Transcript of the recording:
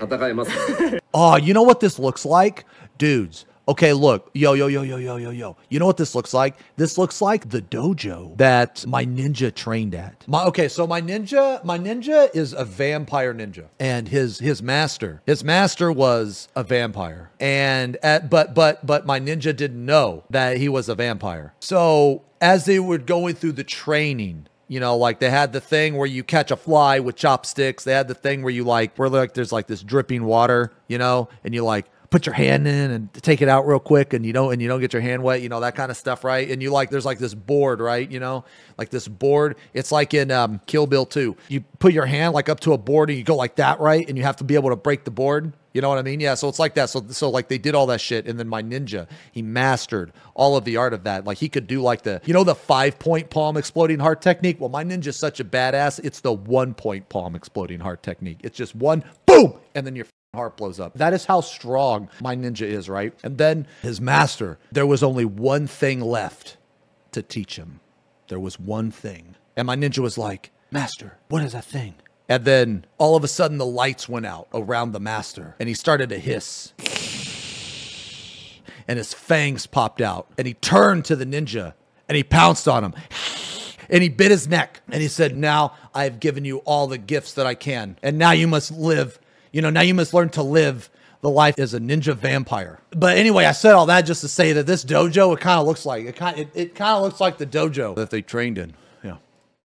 戦えます。 Oh, you know what this looks like? Dudes. Okay, look. Yo, yo, yo, yo, yo, yo, yo. You know what this looks like? This looks like the dojo that my ninja trained at. My okay, so my ninja, my ninja is a vampire ninja. And his his master, his master was a vampire. And at but but but my ninja didn't know that he was a vampire. So as they were going through the training, you know, like they had the thing where you catch a fly with chopsticks. They had the thing where you like, where like there's like this dripping water, you know, and you like put your hand in and take it out real quick, and you don't and you don't get your hand wet, you know, that kind of stuff, right? And you like, there's like this board, right? You know, like this board. It's like in um, Kill Bill 2. You put your hand like up to a board and you go like that, right? And you have to be able to break the board. You know what I mean? Yeah. So it's like that. So so like they did all that shit, and then my ninja, he mastered all of the art of that. Like he could do like the you know the five point palm exploding heart technique. Well, my ninja's such a badass. It's the one point palm exploding heart technique. It's just one boom, and then your heart blows up. That is how strong my ninja is, right? And then his master, there was only one thing left to teach him. There was one thing. And my ninja was like, Master, what is that thing? And then all of a sudden the lights went out around the master and he started to hiss. And his fangs popped out. And he turned to the ninja and he pounced on him. And he bit his neck and he said, Now I have given you all the gifts that I can. And now you must live. You know, now you must learn to live the life as a ninja vampire. But anyway, I said all that just to say that this dojo, it kind of looks like it kind it, it kind of looks like the dojo that they trained in.